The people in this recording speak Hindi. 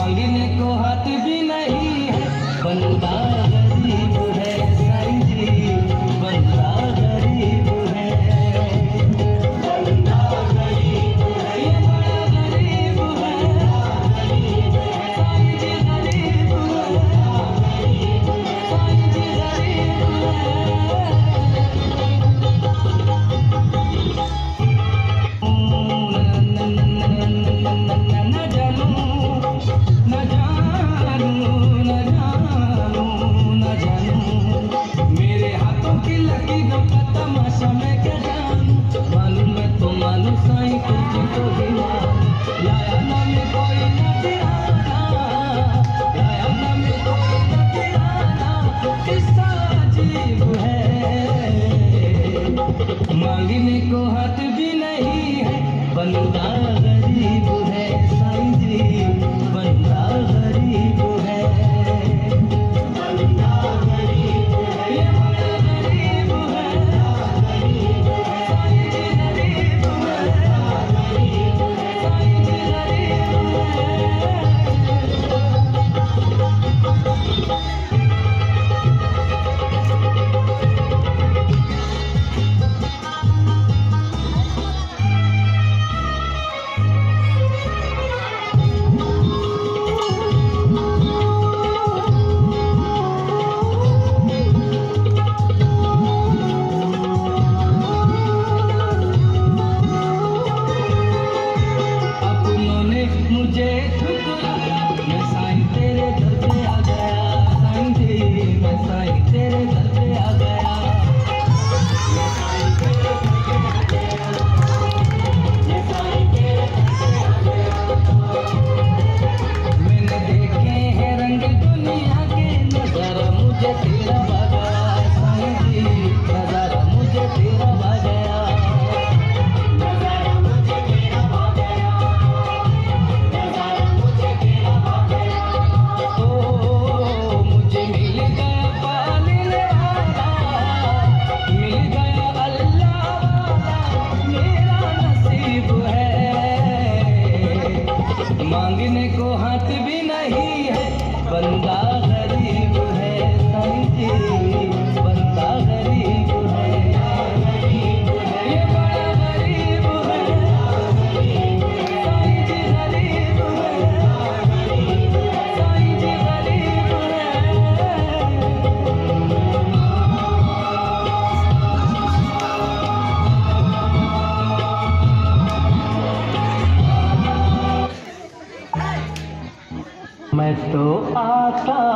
मांगने को हाथ भी नहीं है बंदा तमाशा मैं क्या जानू? मालूम मैं तो मालूम, साई तुझे तो भी लाया ना मैं कोई ना कोई ना दिहाना किस्सा है। मांगने को हाथ भी नहीं है, बंदा मांगने को हाथ भी नहीं है बंदा गरीब है समझिए मैं तो आता